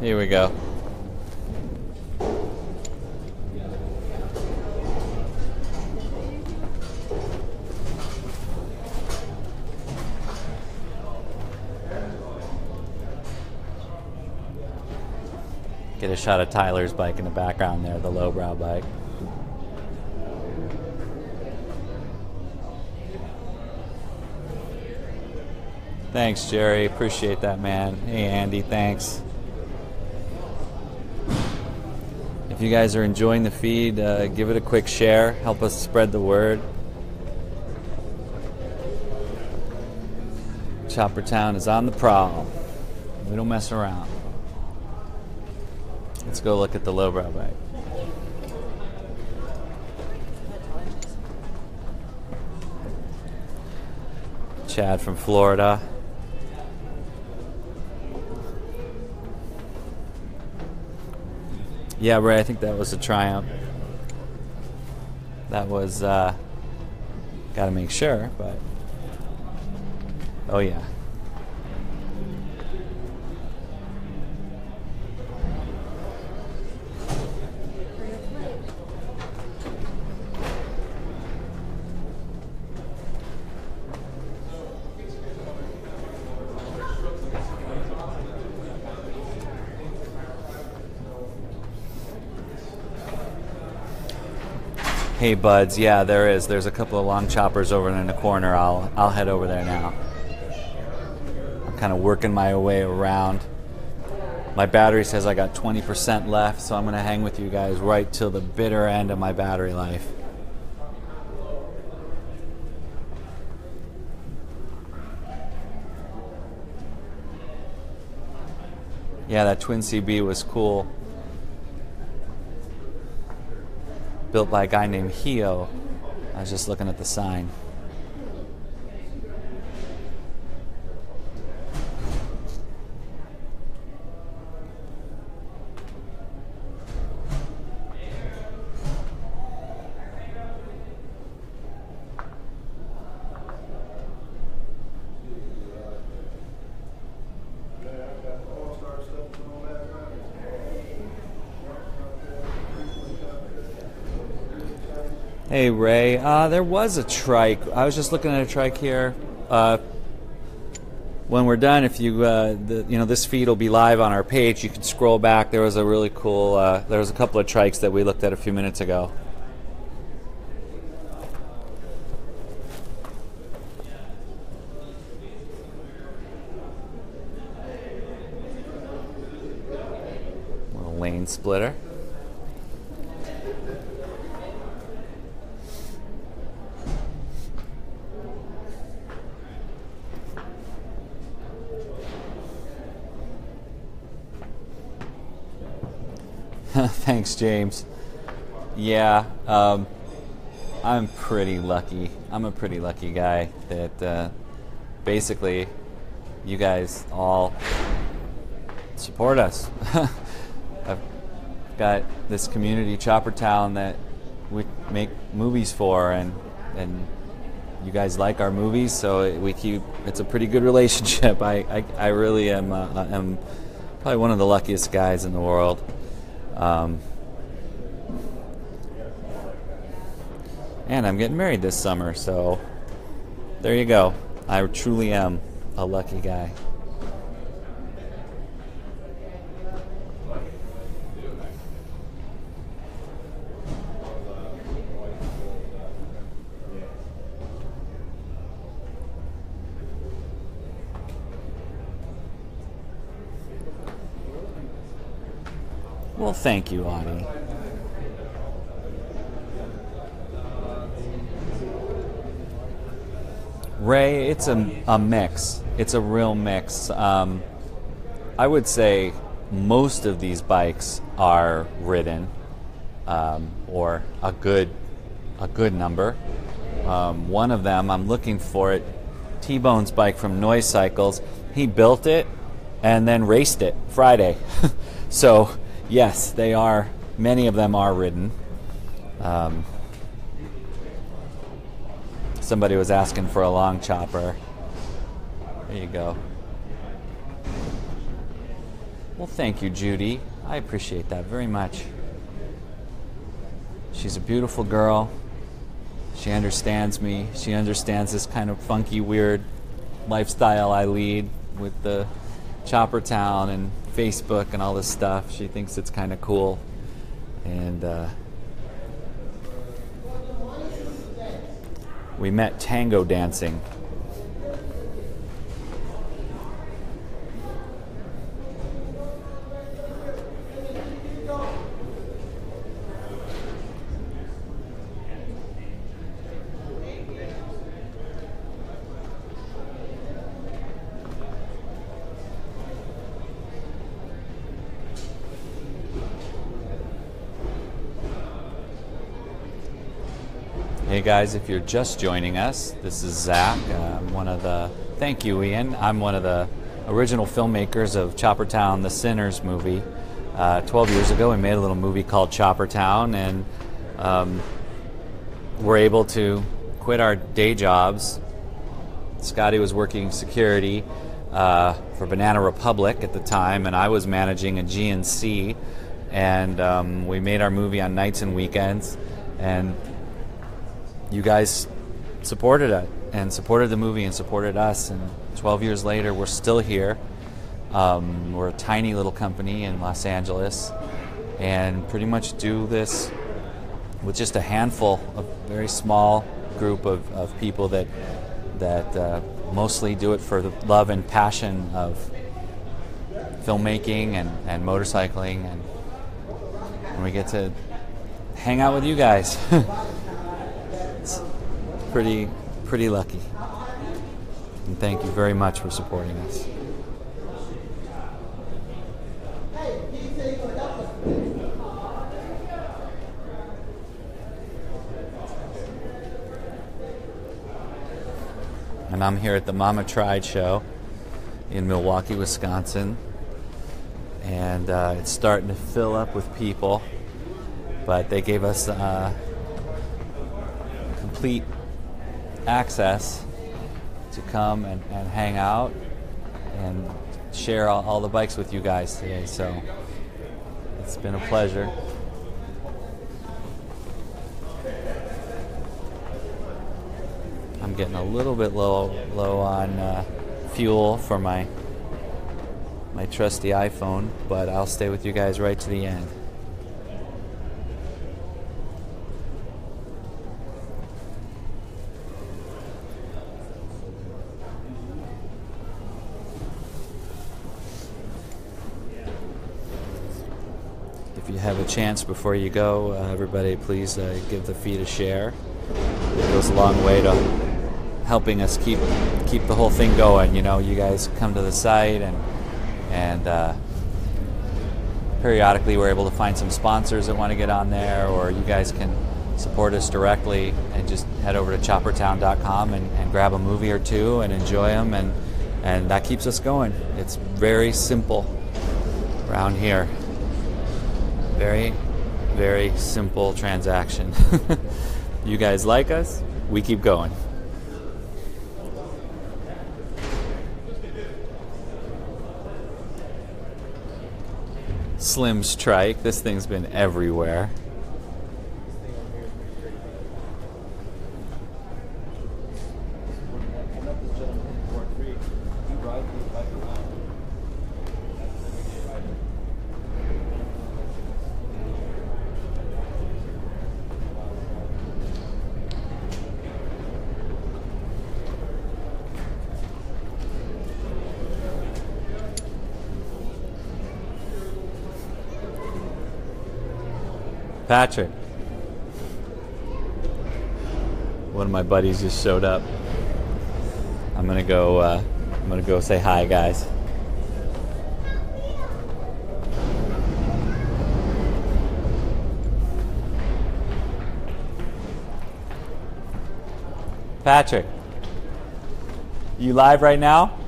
Here we go. Get a shot of Tyler's bike in the background there, the lowbrow bike. Thanks, Jerry. Appreciate that, man. Hey, Andy, thanks. If you guys are enjoying the feed, uh, give it a quick share. Help us spread the word. Choppertown is on the prowl. We don't mess around. Let's go look at the lowbrow bike. Chad from Florida. Yeah, Ray, I think that was a triumph. That was, uh, gotta make sure, but. Oh, yeah. Hey buds, yeah, there is. There's a couple of long choppers over in the corner. I'll I'll head over there now. I'm kind of working my way around. My battery says I got 20% left, so I'm to hang with you guys right till the bitter end of my battery life. Yeah, that Twin CB was cool. Built by a guy named Hio. I was just looking at the sign. Hey Ray, uh, there was a trike. I was just looking at a trike here. Uh, when we're done, if you uh, the, you know this feed will be live on our page, you can scroll back. There was a really cool. Uh, there was a couple of trikes that we looked at a few minutes ago. Lane splitter. Thanks, James. Yeah, um, I'm pretty lucky. I'm a pretty lucky guy that uh, basically you guys all support us. I've got this community, Choppertown, that we make movies for, and and you guys like our movies, so we keep. It's a pretty good relationship. I I, I really am uh, am probably one of the luckiest guys in the world. Um, and I'm getting married this summer, so there you go. I truly am a lucky guy. Well, thank you, Audie. Ray, it's a, a mix. It's a real mix. Um, I would say most of these bikes are ridden, um, or a good, a good number. Um, one of them, I'm looking for it. T-Bone's bike from Noise Cycles. He built it and then raced it Friday. so yes, they are. Many of them are ridden. Um, somebody was asking for a long chopper. There you go. Well, thank you, Judy. I appreciate that very much. She's a beautiful girl. She understands me. She understands this kind of funky, weird lifestyle I lead with the Choppertown and Facebook and all this stuff. She thinks it's kind of cool. And uh, we met tango dancing. Hey guys, if you're just joining us, this is Zach. Uh, I'm one of the, thank you, Ian. I'm one of the original filmmakers of Choppertown, the Sinners movie. Uh, 12 years ago, we made a little movie called Choppertown, and um, we're able to quit our day jobs. Scotty was working security uh, for Banana Republic at the time, and I was managing a GNC. And um, we made our movie on nights and weekends. And you guys supported it and supported the movie and supported us. And 12 years later, we're still here. Um, we're a tiny little company in Los Angeles and pretty much do this with just a handful, a very small group of, of people that, that uh, mostly do it for the love and passion of filmmaking and, and motorcycling. And, and we get to hang out with you guys. pretty pretty lucky. And thank you very much for supporting us. And I'm here at the Mama Tried show in Milwaukee, Wisconsin. And uh, it's starting to fill up with people. But they gave us uh, complete access to come and, and hang out and share all, all the bikes with you guys today. So it's been a pleasure. I'm getting a little bit low low on uh, fuel for my my trusty iPhone, but I'll stay with you guys right to the end. If you have a chance before you go, uh, everybody, please uh, give the feed a share. It goes a long way to helping us keep keep the whole thing going. You know, you guys come to the site and and uh, periodically we're able to find some sponsors that want to get on there, or you guys can support us directly and just head over to choppertown.com and, and grab a movie or two and enjoy them, and and that keeps us going. It's very simple around here. Very, very simple transaction. you guys like us, we keep going. Slim's trike, this thing's been everywhere. Patrick. One of my buddies just showed up. I'm gonna go. Uh, I'm gonna go say hi, guys. Patrick, you live right now?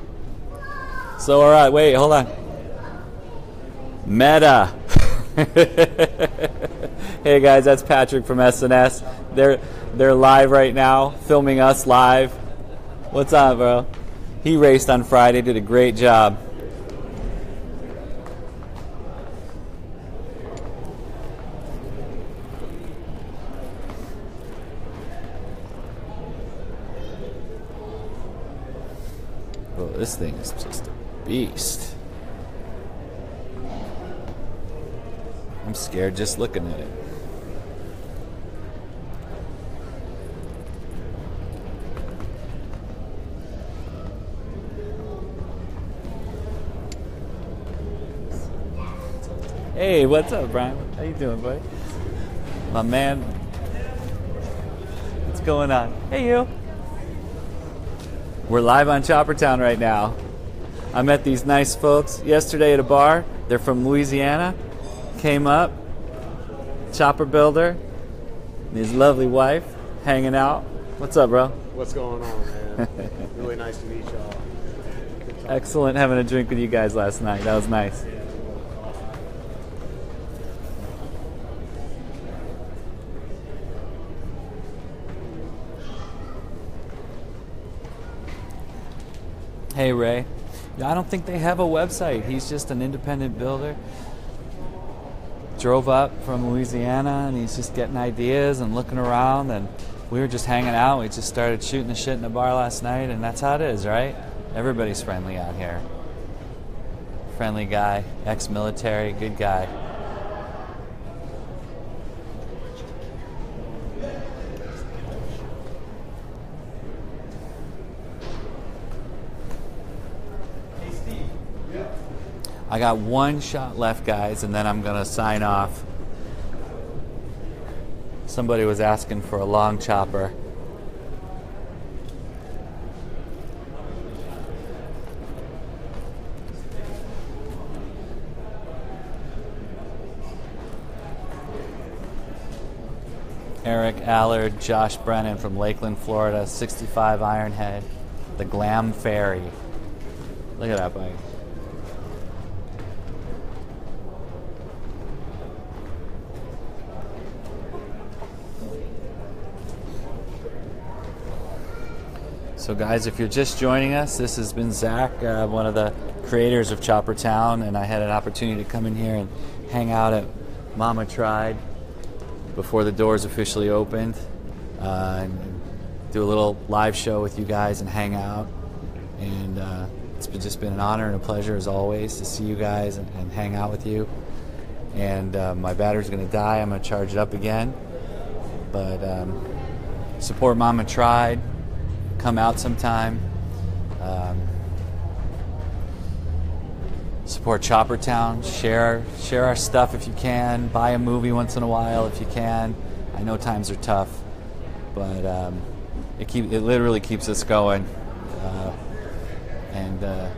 So, all right, wait, hold on. Meta. hey guys, that's Patrick from SNS. They're they're live right now, filming us live. What's up, bro? He raced on Friday, did a great job. Well, this thing is just a beast. I'm scared just looking at it. Hey, what's up, Brian? How you doing, buddy? My man. What's going on? Hey, you. We're live on Choppertown right now. I met these nice folks yesterday at a bar. They're from Louisiana. Came up, chopper builder, and his lovely wife hanging out. What's up, bro? What's going on, man? really nice to meet y'all. Excellent having a drink with you guys last night. That was nice. Hey, Ray. I don't think they have a website. He's just an independent builder. Drove up from Louisiana and he's just getting ideas and looking around. And we were just hanging out. We just started shooting the shit in the bar last night, and that's how it is, right? Everybody's friendly out here. Friendly guy, ex military, good guy. I got one shot left, guys, and then I'm going to sign off. Somebody was asking for a long chopper. Eric Allard, Josh Brennan from Lakeland, Florida, 65 Ironhead, the Glam Ferry. Look at that bike. So, guys, if you're just joining us, this has been Zach, uh, one of the creators of Choppertown, and I had an opportunity to come in here and hang out at Mama Tried before the doors officially opened, uh, and do a little live show with you guys and hang out. And uh, it's been, just been an honor and a pleasure, as always, to see you guys and, and hang out with you. And uh, my battery's going to die. I'm going to charge it up again. But um, support Mama Tried come out sometime. Um, support Choppertown. Share share our stuff if you can. Buy a movie once in a while if you can. I know times are tough, but um, it keep it literally keeps us going, uh, and uh,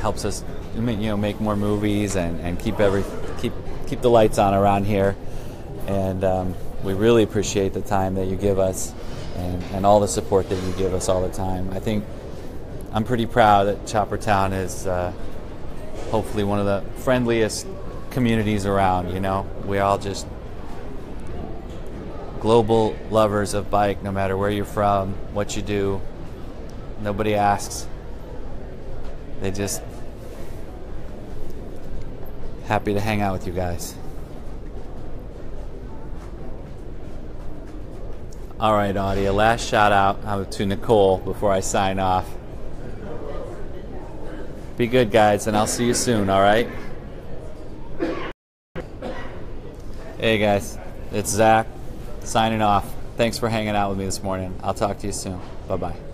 helps us you know make more movies and, and keep every keep keep the lights on around here. And um, we really appreciate the time that you give us and, and all the support that you give us all the time. I think I'm pretty proud that Choppertown is uh, hopefully one of the friendliest communities around. You know, we all just global lovers of bike, no matter where you're from, what you do. Nobody asks. They just happy to hang out with you guys. All right, Audia. Last shout out uh, to Nicole before I sign off. Be good, guys, and I'll see you soon, all right? Hey, guys. It's Zach signing off. Thanks for hanging out with me this morning. I'll talk to you soon. Bye bye.